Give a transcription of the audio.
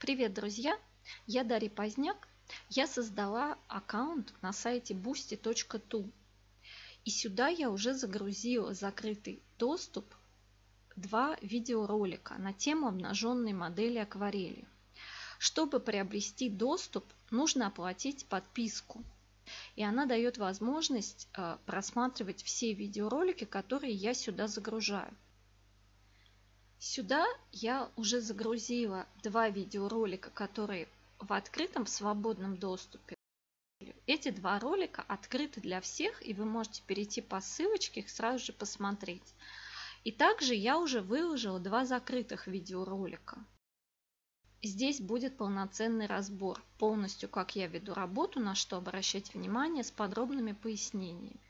Привет, друзья! Я Дарья Поздняк. Я создала аккаунт на сайте boosty.tu. И сюда я уже загрузила закрытый доступ два видеоролика на тему обнаженной модели акварели. Чтобы приобрести доступ, нужно оплатить подписку. И она дает возможность э, просматривать все видеоролики, которые я сюда загружаю. Сюда я уже загрузила два видеоролика, которые в открытом свободном доступе. Эти два ролика открыты для всех, и вы можете перейти по ссылочке их сразу же посмотреть. И также я уже выложила два закрытых видеоролика. Здесь будет полноценный разбор, полностью как я веду работу, на что обращать внимание с подробными пояснениями.